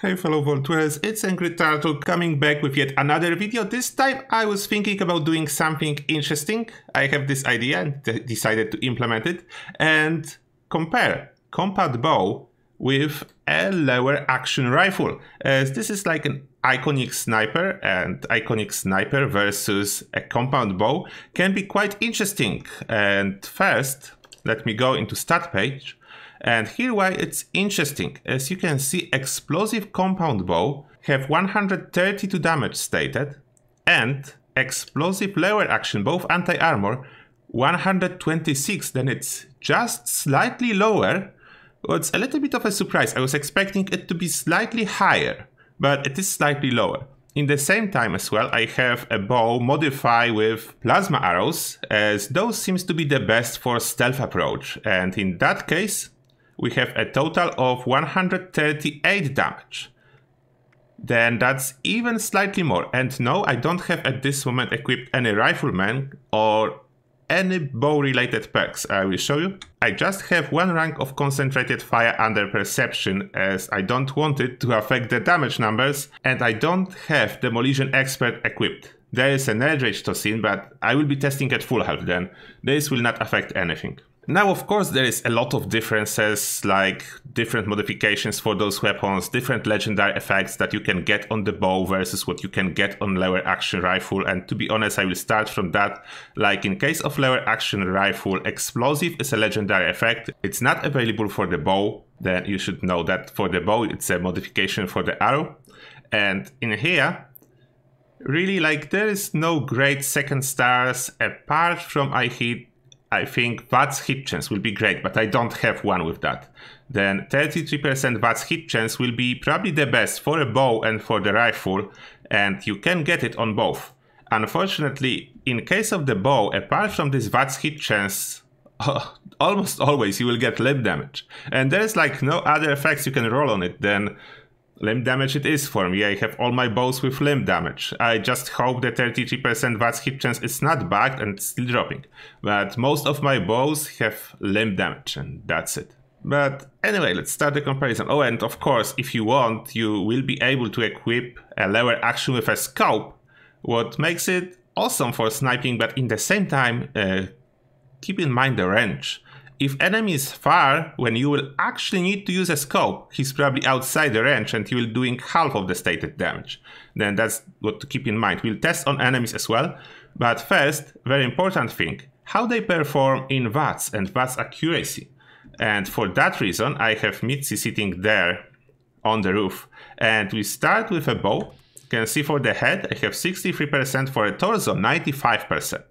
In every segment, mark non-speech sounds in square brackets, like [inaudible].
Hey fellow Voltwares, it's Angry Turtle coming back with yet another video. This time I was thinking about doing something interesting. I have this idea and decided to implement it and compare compound bow with a lower action rifle as this is like an iconic sniper and iconic sniper versus a compound bow can be quite interesting and first let me go into stat page and here why it's interesting. As you can see, explosive compound bow have 132 damage stated and explosive lower action, both anti-armor, 126, then it's just slightly lower. Well, it's a little bit of a surprise. I was expecting it to be slightly higher, but it is slightly lower. In the same time as well, I have a bow modify with plasma arrows, as those seems to be the best for stealth approach. And in that case, we have a total of 138 damage. Then that's even slightly more. And no, I don't have at this moment equipped any rifleman or any bow related perks. I will show you. I just have one rank of concentrated fire under perception as I don't want it to affect the damage numbers and I don't have demolition expert equipped. There is an Rage Tosin, but I will be testing at full health then. This will not affect anything. Now, of course, there is a lot of differences, like different modifications for those weapons, different legendary effects that you can get on the bow versus what you can get on lower action rifle. And to be honest, I will start from that. Like in case of lower action rifle, explosive is a legendary effect. It's not available for the bow. Then you should know that for the bow, it's a modification for the arrow. And in here, really like there is no great second stars apart from I hit I think VATS hit chance will be great, but I don't have one with that. Then 33% VATS hit chance will be probably the best for a bow and for the rifle, and you can get it on both. Unfortunately, in case of the bow, apart from this VATS hit chance, [laughs] almost always you will get limb damage. And there's like no other effects you can roll on it than Limb damage it is for me, I have all my bows with limb damage. I just hope the 33% VATS hit chance is not bugged and still dropping. But most of my bows have limb damage and that's it. But anyway, let's start the comparison. Oh, and of course, if you want, you will be able to equip a lower action with a scope, what makes it awesome for sniping, but in the same time, uh, keep in mind the range. If enemy is far, when you will actually need to use a scope, he's probably outside the range and he will doing half of the stated damage. Then that's what to keep in mind. We'll test on enemies as well. But first, very important thing, how they perform in VATS and VATS accuracy. And for that reason, I have Mitzee sitting there on the roof. And we start with a bow. You can see for the head, I have 63%, for a torso, 95%.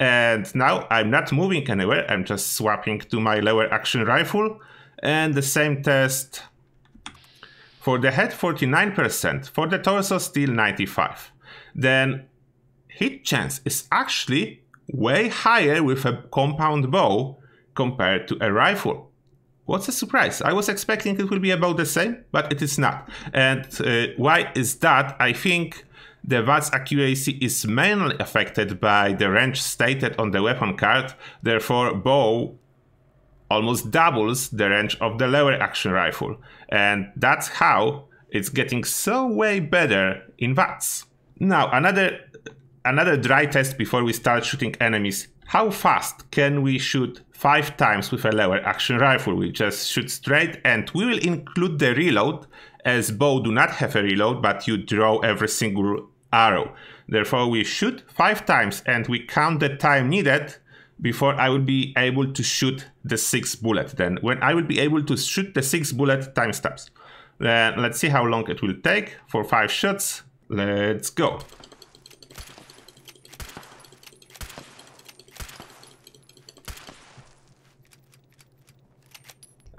And now I'm not moving anywhere, I'm just swapping to my lower action rifle. And the same test for the head 49%, for the torso still 95. Then hit chance is actually way higher with a compound bow compared to a rifle. What's a surprise? I was expecting it will be about the same, but it is not. And uh, why is that? I think the VATS accuracy is mainly affected by the range stated on the weapon card, therefore bow almost doubles the range of the lower action rifle. And that's how it's getting so way better in VATS. Now, another, another dry test before we start shooting enemies. How fast can we shoot five times with a lower action rifle? We just shoot straight and we will include the reload as bow do not have a reload, but you draw every single arrow. Therefore, we shoot five times and we count the time needed before I will be able to shoot the sixth bullet. Then when I will be able to shoot the sixth bullet, time stops. Then let's see how long it will take for five shots. Let's go.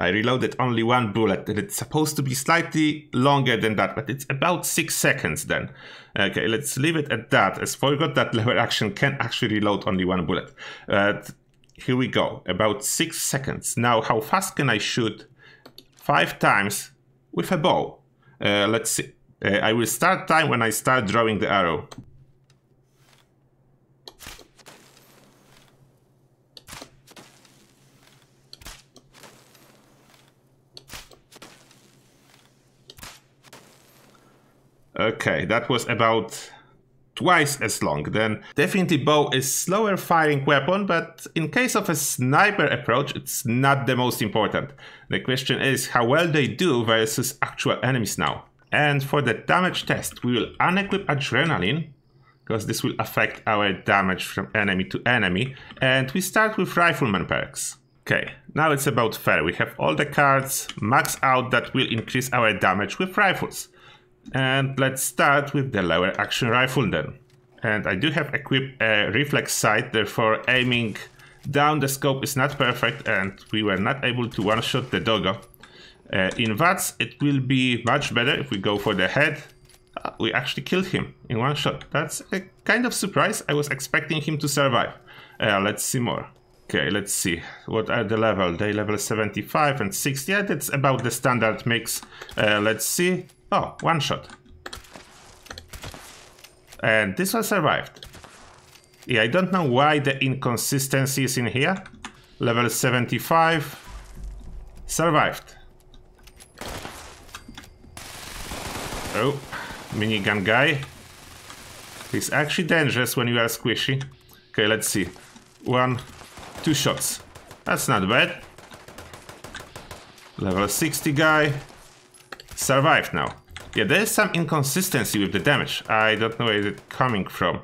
I reloaded only one bullet and it's supposed to be slightly longer than that, but it's about six seconds then. Okay, let's leave it at that, as forgot that lever action can actually reload only one bullet. Uh, here we go, about six seconds. Now, how fast can I shoot five times with a bow? Uh, let's see. Uh, I will start time when I start drawing the arrow. Okay, that was about twice as long. Then definitely bow is slower firing weapon, but in case of a sniper approach, it's not the most important. The question is how well they do versus actual enemies now. And for the damage test, we will unequip adrenaline, because this will affect our damage from enemy to enemy. And we start with rifleman perks. Okay, now it's about fair. We have all the cards max out that will increase our damage with rifles. And let's start with the lower action rifle then. And I do have equipped a reflex sight, therefore aiming down the scope is not perfect and we were not able to one-shot the doggo. Uh, in VATS it will be much better if we go for the head. Uh, we actually killed him in one shot. That's a kind of surprise. I was expecting him to survive. Uh, let's see more. Okay, let's see. What are the level? They level 75 and 60. Yeah, that's about the standard mix. Uh, let's see. Oh, one shot. And this one survived. Yeah, I don't know why the inconsistency is in here. Level 75. Survived. Oh, minigun guy. He's actually dangerous when you are squishy. Okay, let's see. One, two shots. That's not bad. Level 60 guy. Survived now. Yeah, there is some inconsistency with the damage. I don't know where it's coming from.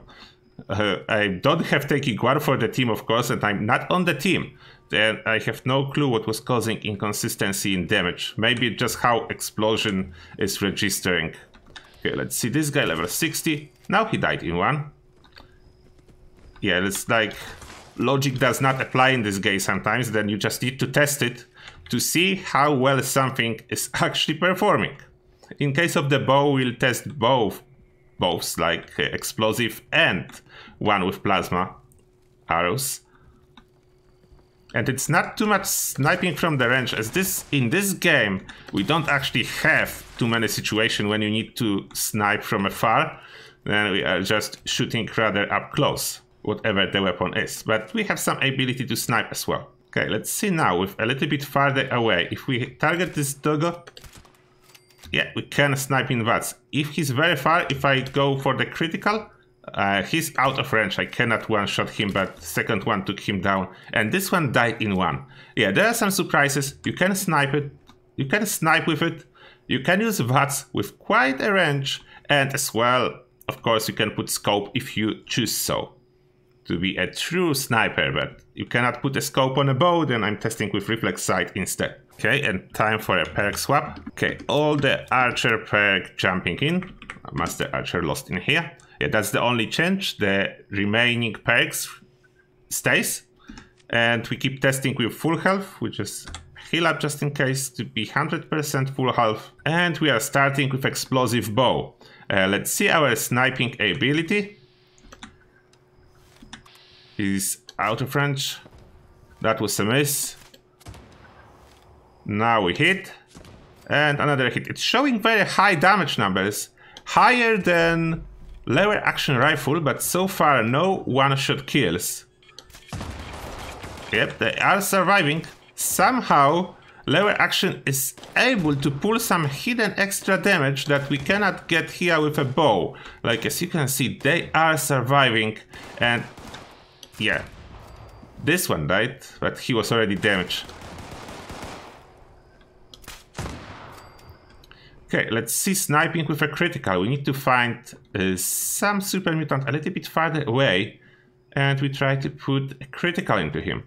Uh, I don't have taking one for the team, of course, and I'm not on the team. Then I have no clue what was causing inconsistency in damage. Maybe just how explosion is registering. Okay, let's see this guy, level 60. Now he died in one. Yeah, it's like logic does not apply in this game sometimes. Then you just need to test it to see how well something is [laughs] actually performing. In case of the bow, we'll test both bows like uh, explosive and one with plasma arrows. And it's not too much sniping from the range, as this in this game we don't actually have too many situations when you need to snipe from afar. Then we are just shooting rather up close, whatever the weapon is. But we have some ability to snipe as well. Okay, let's see now with a little bit farther away. If we target this doggo, yeah, we can snipe in VATS. If he's very far, if I go for the critical, uh, he's out of range. I cannot one-shot him, but second one took him down. And this one died in one. Yeah, there are some surprises. You can snipe it. You can snipe with it. You can use VATS with quite a range. And as well, of course, you can put scope if you choose so. To be a true sniper, but you cannot put a scope on a bow, then I'm testing with reflex sight instead. Okay, and time for a perk swap. Okay, all the archer perk jumping in. Master archer lost in here. Yeah, that's the only change. The remaining perks stays. And we keep testing with full health, which is heal up just in case to be 100% full health. And we are starting with explosive bow. Uh, let's see our sniping ability. He's out of range. That was a miss. Now we hit. And another hit. It's showing very high damage numbers. Higher than lower action rifle, but so far no one-shot kills. Yep, they are surviving. Somehow, lower action is able to pull some hidden extra damage that we cannot get here with a bow. Like as you can see, they are surviving and yeah, this one died, but he was already damaged. Okay, let's see sniping with a critical. We need to find uh, some super mutant a little bit farther away and we try to put a critical into him.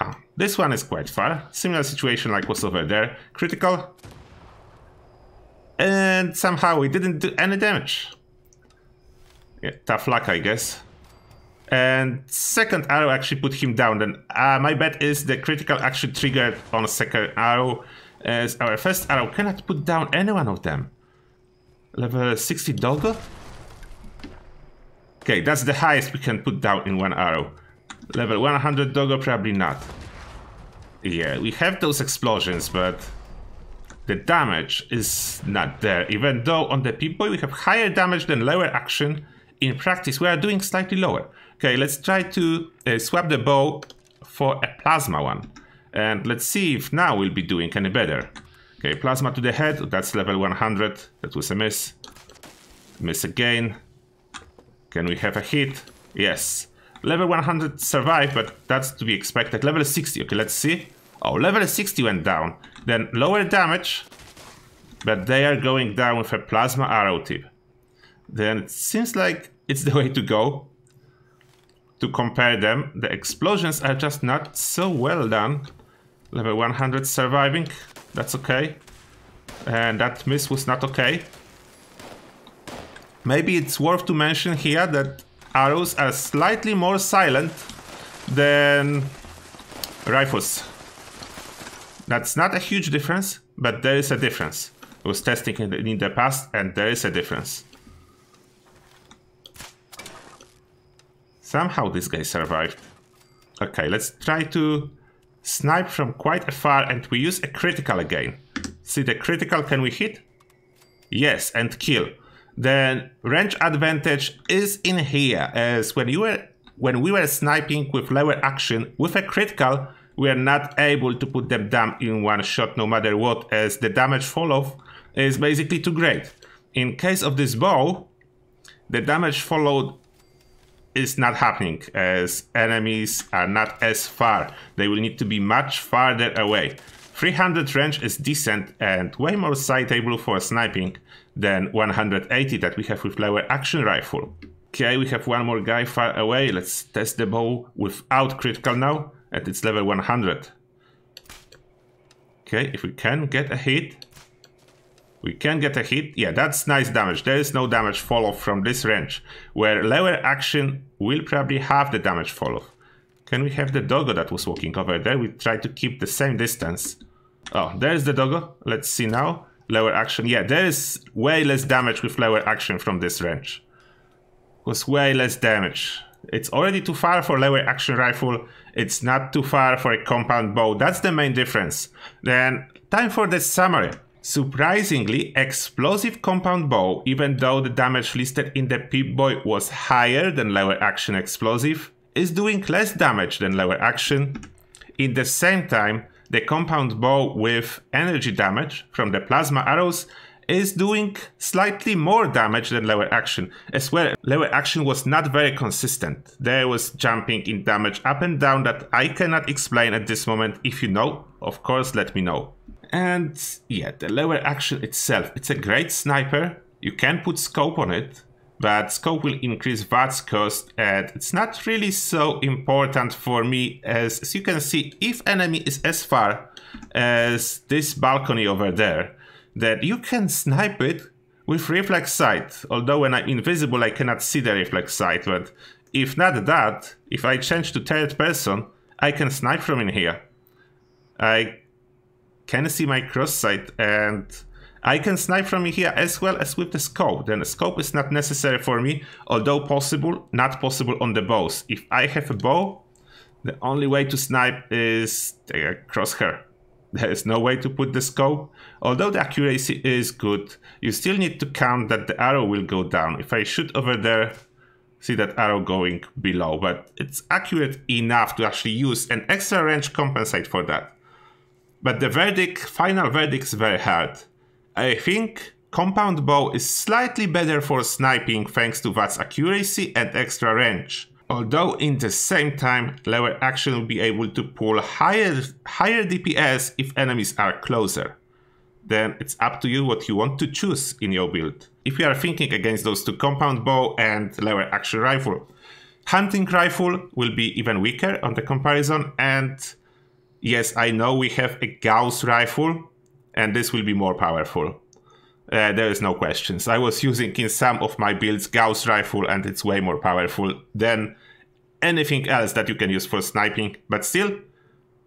Ah, this one is quite far. Similar situation like was over there. Critical. And somehow we didn't do any damage. Yeah, tough luck, I guess. And second arrow actually put him down. Then uh, my bet is the critical actually triggered on second arrow as our first arrow cannot put down any one of them. Level 60 doggo? Okay, that's the highest we can put down in one arrow. Level 100 doggo, probably not. Yeah, we have those explosions, but the damage is not there. Even though on the Pip-Boy we have higher damage than lower action, in practice we are doing slightly lower. Okay, let's try to uh, swap the bow for a plasma one. And let's see if now we'll be doing any better. Okay, plasma to the head, that's level 100, that was a miss. Miss again. Can we have a hit? Yes. Level 100 survived, but that's to be expected. Level 60, okay, let's see. Oh, level 60 went down. Then lower damage, but they are going down with a plasma arrow tip. Then it seems like it's the way to go. To compare them, the explosions are just not so well done. Level 100 surviving, that's okay. And that miss was not okay. Maybe it's worth to mention here that arrows are slightly more silent than rifles. That's not a huge difference, but there is a difference. I was testing in the past and there is a difference. Somehow this guy survived. Okay, let's try to snipe from quite far and we use a critical again. See the critical can we hit? Yes, and kill the range advantage is in here as when you were when we were sniping with lower action with a critical we are not able to put them down in one shot no matter what as the damage fall off is basically too great. In case of this bow the damage followed is not happening as enemies are not as far. They will need to be much farther away. 300 range is decent and way more sightable for sniping than 180 that we have with lower action rifle. Okay, we have one more guy far away. Let's test the bow without critical now at its level 100. Okay, if we can get a hit. We can get a hit. Yeah, that's nice damage. There is no damage fall from this range, where lower action will probably have the damage fall. Can we have the doggo that was walking over there? We try to keep the same distance. Oh, there's the doggo. Let's see now. Lower action. Yeah, there is way less damage with lower action from this range. It Was way less damage. It's already too far for lower action rifle. It's not too far for a compound bow. That's the main difference. Then time for the summary. Surprisingly, explosive compound bow, even though the damage listed in the Pip-Boy was higher than lower action explosive, is doing less damage than lower action. In the same time, the compound bow with energy damage from the plasma arrows is doing slightly more damage than lower action. As well, lower action was not very consistent. There was jumping in damage up and down that I cannot explain at this moment. If you know, of course, let me know. And yeah, the lower action itself, it's a great sniper. You can put scope on it, but scope will increase VATS cost and it's not really so important for me. As, as you can see if enemy is as far as this balcony over there that you can snipe it with reflex sight. Although when I'm invisible I cannot see the reflex sight but if not that if I change to third person I can snipe from in here. I can see my cross sight and I can snipe from here as well as with the scope. Then the scope is not necessary for me, although possible, not possible on the bows. If I have a bow, the only way to snipe is the crosshair. [laughs] There is no way to put the scope. Although the accuracy is good, you still need to count that the arrow will go down. If I shoot over there, see that arrow going below, but it's accurate enough to actually use an extra range compensate for that. But the verdict, final verdict is very hard. I think compound bow is slightly better for sniping thanks to VATS accuracy and extra range. Although in the same time, lower action will be able to pull higher, higher DPS if enemies are closer. Then it's up to you what you want to choose in your build. If you are thinking against those two compound bow and lower action rifle. Hunting rifle will be even weaker on the comparison and yes, I know we have a Gauss rifle and this will be more powerful. Uh, there is no questions. I was using in some of my builds Gauss rifle and it's way more powerful than anything else that you can use for sniping, but still,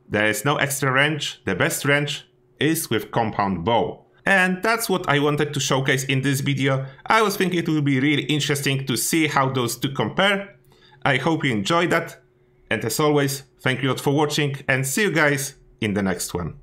there is no extra range. The best range is with compound bow. And that's what I wanted to showcase in this video. I was thinking it would be really interesting to see how those two compare. I hope you enjoyed that. And as always, thank you a lot for watching and see you guys in the next one.